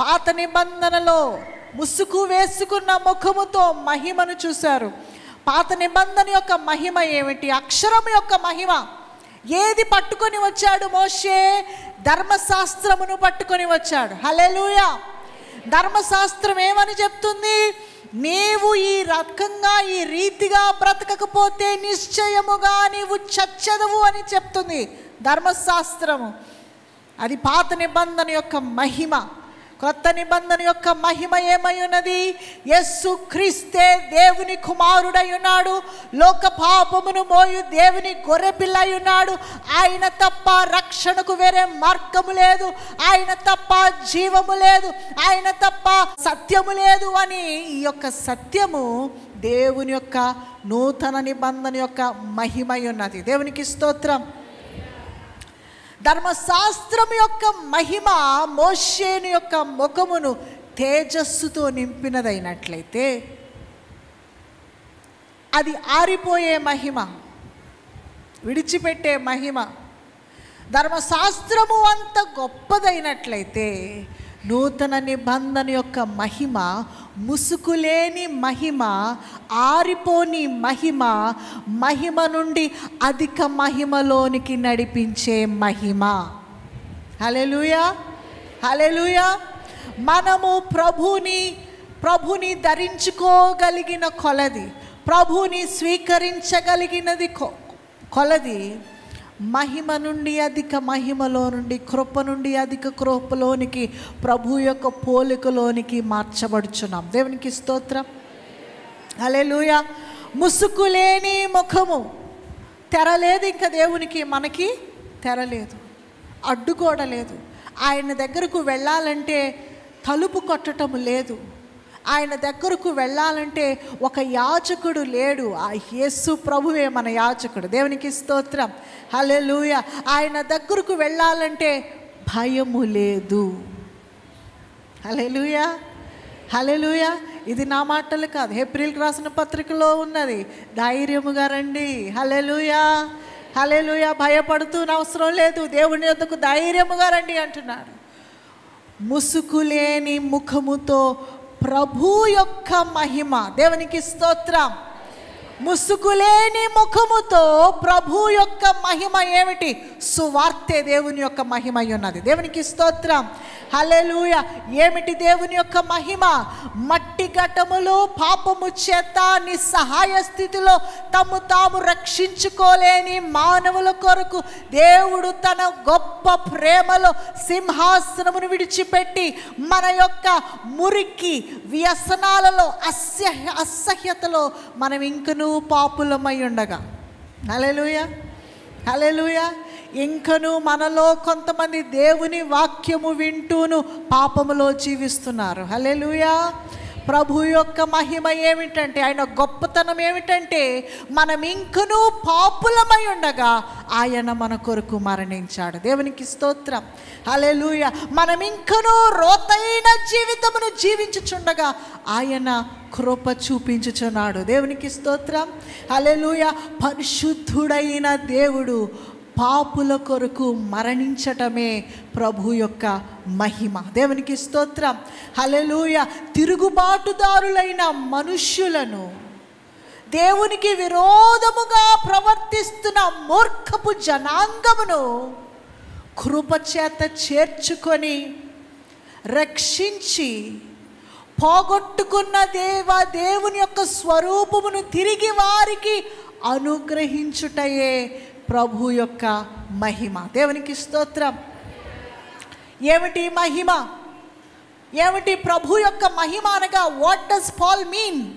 పాత నిబంధనలో ముసుగు వేసుకున్న ముఖముతో మహిమను చూశారు. పాత నిబంధన యొక్క మహిమ ఏమిటి? అక్షరం యొక్క మహిమ. ఏది పట్టుకొని వచ్చాడు మోషే? ధర్మశాస్త్రమును పట్టుకొని వచ్చాడు. హలెలూయా ధర్మశాస్త్రం ఏమని చెప్తుంది? నీవు ఈ రకంగా ఈ రీతిగా బ్రతకకపోతే నిశ్చయముగా నీవు చచ్చదవు అని చెప్తుంది ధర్మశాస్త్రము. అది పాత నిబంధన యొక్క మహిమ. క్రొత్త నిబంధన యొక్క మహిమ ఏమై ఉన్నది యస్సు క్రీస్తే దేవుని కుమారుడై ఉన్నాడు లోక పాపమును మోయు దేవుని గొర్రెపిల్లై అయి ఉన్నాడు ఆయన తప్ప రక్షణకు వేరే మార్గము లేదు. ఆయన తప్ప జీవము లేదు. ఆయన తప్ప సత్యము లేదు అని ఈ యొక్క సత్యము దేవుని యొక్క నూతన నిబంధన యొక్క మహిమై ఉన్నది దేవునికి స్తోత్రం. ధర్మశాస్త్రం యొక్క మహిమ మోషేను యొక్క ముఖమును తేజస్సుతో నింపినదైనట్లయితే అది ఆరిపోయే మహిమ విడిచిపెట్టే మహిమ. ధర్మశాస్త్రము అంత గొప్పదైనట్లయితే నూతన నిబంధన యొక్క మహిమ ముసుకులేని మహిమ ఆరిపోని మహిమ మహిమ నుండి అధిక మహిమలోనికి నడిపించే మహిమ. హలెలుయా హలెలుయా మనము ప్రభుని ప్రభుని ధరించుకోగలిగిన కొలది ప్రభుని స్వీకరించగలిగినది కొ- కొలది మహిమ నుండి అధిక మహిమలో నుండి కృప నుండి అధిక కృపలోనికి ప్రభు యొక్క పోలికలోనికి మార్చబడుచున్నాం. దేవునికి స్తోత్రం. అలెలుయ ముసుగులేని ముఖము తెరలేదు ఇంకా దేవునికి మనకి తెరలేదు అడ్డుగోడ లేదు ఆయన దగ్గరకు వెళ్ళాలంటే తలుపు కొట్టడం లేదు. ఆయన దగ్గరకు వెళ్ళాలంటే ఒక యాచకుడు లేడు. ఆ యేసు ప్రభువే మన యాచకుడు దేవునికి స్తోత్రం. హల్లెలూయ. ఆయన దగ్గరకు వెళ్ళాలంటే భయము లేదు. హలెలుయా హలెలుయా ఇది నా మాటలు కాదు. ఏప్రిల్కి రాసిన పత్రికలో ఉన్నది. ధైర్యముగా రండి. హలెలుయా హలెలుయా భయపడుతూ అవసరం లేదు. దేవుని యొద్దకు ధైర్యముగా రండి అంటున్నాడు ముసుకులేని ముఖముతో ప్రభు యొక్క మహిమ. దేవునికి స్తోత్రం. ముసుగులేని ముఖముతో ప్రభు యొక్క మహిమ ఏమిటి? సువార్తే దేవుని యొక్క మహిమ ఉన్నది. దేవునికి స్తోత్రం. హల్లెలూయ. ఏమిటి దేవుని యొక్క మహిమ? మట్టి ఘటములు పాపము చేత నిస్సహాయ స్థితిలో తము తాము రక్షించుకోలేని మానవుల కొరకు దేవుడు తన గొప్ప ప్రేమలో సింహాసనమును విడిచిపెట్టి మన యొక్క మురికి వ్యసనాలలో అసహ్య అసహ్యతలో మనం ఇంకను పాపులమై ఉండగా. హలెలుయ హలెలుయ ఇంకను మనలో కొంతమంది దేవుని వాక్యము వింటూను పాపములో జీవిస్తున్నారు. హలెలుయా ప్రభు యొక్క మహిమ ఏమిటంటే ఆయన గొప్పతనం ఏమిటంటే మనం ఇంకనూ పాపులమై ఉండగా ఆయన మన కొరకు మరణించాడు. దేవునికి స్తోత్రం. హలెలూయ మనం ఇంకనూ రోతైన జీవితమును జీవించుచుండగా ఆయన కృప చూపించుచున్నాడు. దేవునికి స్తోత్రం. హలెలూయ పరిశుద్ధుడైన దేవుడు పాపుల కొరకు మరణించటమే ప్రభు యొక్క మహిమ. దేవునికి స్తోత్రం. హలెలూయ తిరుగుబాటుదారులైన మనుష్యులను దేవునికి విరోధముగా ప్రవర్తిస్తున్న మూర్ఖపు జనాంగమును కృపచేత చేర్చుకొని రక్షించి పోగొట్టుకున్న దేవ దేవుని యొక్క స్వరూపమును తిరిగి వారికి అనుగ్రహించుటయే ప్రభు యొక్క మహిమ. దేవునికి స్తోత్రం. ఏమిటి మహిమ? ఏమిటి ప్రభు యొక్క మహిమ అనగా వాట్ డస్ పాల్ మీన్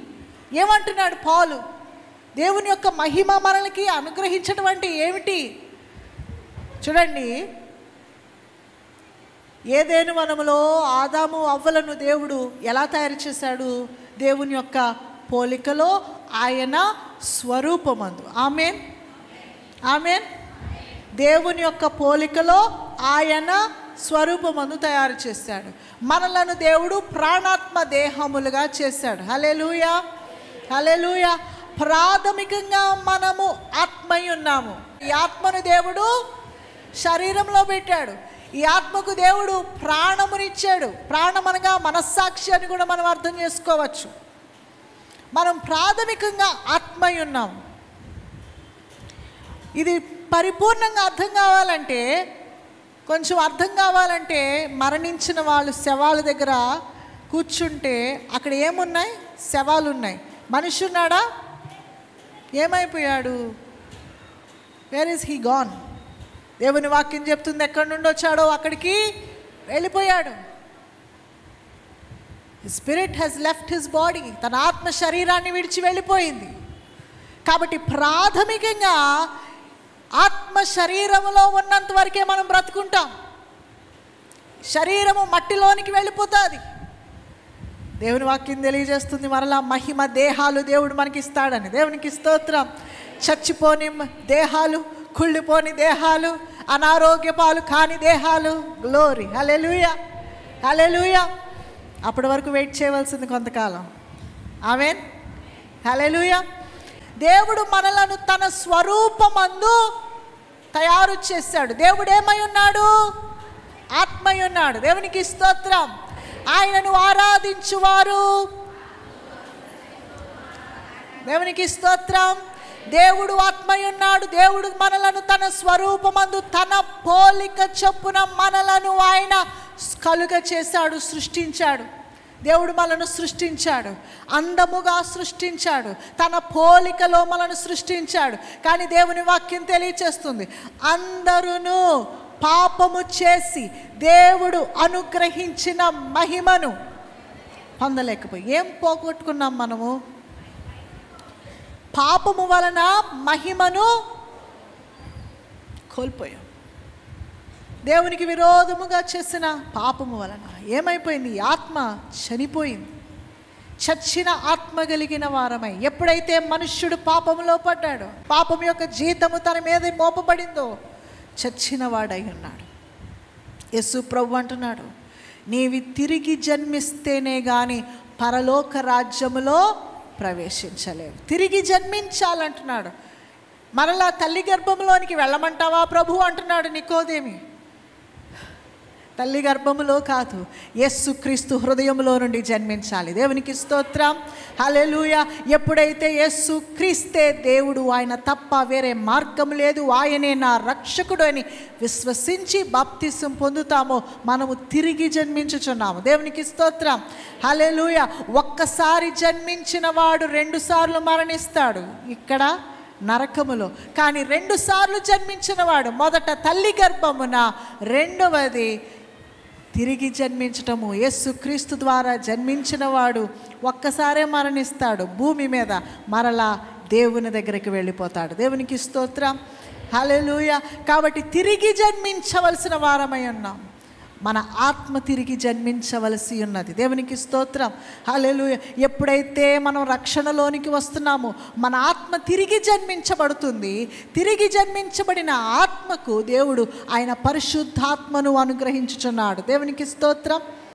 ఏమంటున్నాడు పాలు దేవుని యొక్క మహిమ మనలకి అనుగ్రహించడం అంటే ఏమిటి? చూడండి. ఏదేను మనములో ఆదాము అవ్వలను దేవుడు ఎలా తయారు చేశాడు? దేవుని యొక్క పోలికలో ఆయన స్వరూపమందు. Amen amen. దేవుని యొక్క పోలికలో ఆయన స్వరూపమందు తయారు చేశాడు. మనలను దేవుడు ప్రాణాత్మ దేహములుగా చేశాడు. హలెలూయా హలెలూయా ప్రాథమికంగా మనము ఆత్మై ఉన్నాము. ఈ ఆత్మను దేవుడు శరీరంలో పెట్టాడు. ఈ ఆత్మకు దేవుడు ప్రాణమునిచ్చాడు. ప్రాణమనగా మనస్సాక్షి అని కూడా మనం అర్థం చేసుకోవచ్చు. మనం ప్రాథమికంగా ఆత్మయి ఉన్నాము. ఇది పరిపూర్ణంగా అర్థం కావాలంటే కొంచెం అర్థం కావాలంటే మరణించిన వాళ్ళు శవాల దగ్గర కూర్చుంటే అక్కడ ఏమున్నాయి? శవాలు ఉన్నాయి మనిషి ఉన్నాడా ఏమైపోయాడు? వేర్ ఇస్ హీ గాన్ దేవుని వాక్యం చెప్తుంది ఎక్కడి నుండి వచ్చాడో అక్కడికి వెళ్ళిపోయాడు. Spirit has left his body తన ఆత్మ శరీరాన్ని విడిచి వెళ్ళిపోయింది. కాబట్టి ప్రాథమికంగా ఆత్మ శరీరంలో ఉన్నంత వరకే మనం బ్రతుకుంటాం. శరీరము మట్టిలోనికి వెళ్ళిపోతుంది. దేవుని వాక్యం తెలియజేస్తుంది మరలా మహిమ దేహాలు దేవుడు మనకి ఇస్తాడని దేవునికి స్తోత్రం. చచ్చిపోని దేహాలు కుళ్ళిపోని దేహాలు అనారోగ్య పాలు కాని దేహాలు. గ్లోరీ హలెలుయ హలెలుయ అప్పటి వరకు వెయిట్ చేయవలసింది కొంతకాలం. ఆమెన్ హలెలుయా దేవుడు మనలను తన స్వరూపమందు తయారు చేశాడు. దేవుడు ఏమై ఉన్నాడు? ఆత్మై ఉన్నాడు. దేవునికి స్తోత్రం. ఆయనను ఆరాధించువారు. దేవునికి స్తోత్రం. దేవుడు ఆత్మై ఉన్నాడు. దేవుడు మనలను తన స్వరూపమందు తన పోలిక చొప్పున మనలను ఆయన కలుగ చేశాడు సృష్టించాడు. దేవుడు మనను సృష్టించాడు. అందముగా సృష్టించాడు. తన పోలికలో మనను సృష్టించాడు. కానీ దేవుని వాక్యం తెలియచేస్తుంది. అందరూ పాపము చేసి దేవుడు అనుగ్రహించిన మహిమను పొందలేకపోయి. ఏం పోగొట్టుకున్నాం మనము? పాపము వలన మహిమను కోల్పోయాం. దేవునికి విరోధముగా చేసిన పాపము వలన ఏమైపోయింది? ఆత్మ చనిపోయింది. చచ్చిన ఆత్మ కలిగిన వారమై ఎప్పుడైతే మనుష్యుడు పాపములో పడ్డాడో పాపం యొక్క జీతము తన మీద మోపబడిందో చచ్చిన వాడై ఉన్నాడు. యస్సు ప్రభు అంటున్నాడు నీవి తిరిగి జన్మిస్తేనే కానీ పరలోక రాజ్యములో ప్రవేశించలేవు. తిరిగి జన్మించాలంటున్నాడు. మరలా తల్లి గర్భంలోనికి వెళ్ళమంటావా ప్రభు? అంటున్నాడు నికోదేమి. తల్లి గర్భములో కాదు యస్సు క్రీస్తు హృదయంలో నుండి జన్మించాలి. దేవునికి స్తోత్రం. హలెలూయ ఎప్పుడైతే యస్సు క్రీస్తే దేవుడు ఆయన తప్ప వేరే మార్గం లేదు. ఆయనే నా రక్షకుడు అని విశ్వసించి బాప్తిసం పొందుతామో మనము తిరిగి జన్మించుచున్నాము. దేవునికి స్తోత్రం. హలెలూయ ఒక్కసారి జన్మించిన వాడు రెండుసార్లు మరణిస్తాడు ఇక్కడ నరకములో. కానీ రెండుసార్లు జన్మించినవాడు జన్మించిన వాడు మొదట తల్లి గర్భమున రెండవది తిరిగి జన్మించటము. యేసు క్రీస్తు ద్వారా జన్మించిన వాడు ఒక్కసారే మరణిస్తాడు. భూమి మీద మరలా దేవుని దగ్గరికి వెళ్ళిపోతాడు. దేవునికి స్తోత్రం. హల్లెలూయ. కాబట్టి తిరిగి జన్మించవలసిన వారమై ఉన్నాం. మన ఆత్మ తిరిగి జన్మించవలసి ఉన్నది. దేవునికి స్తోత్రం. హలెలు ఎప్పుడైతే మనం రక్షణలోనికి వస్తున్నామో మన ఆత్మ తిరిగి జన్మించబడుతుంది. తిరిగి జన్మించబడిన ఆత్మ ఆత్మకు దేవుడు ఆయన పరిశుద్ధాత్మను అనుగ్రహించుచున్నాడు. దేవునికి స్తోత్రం.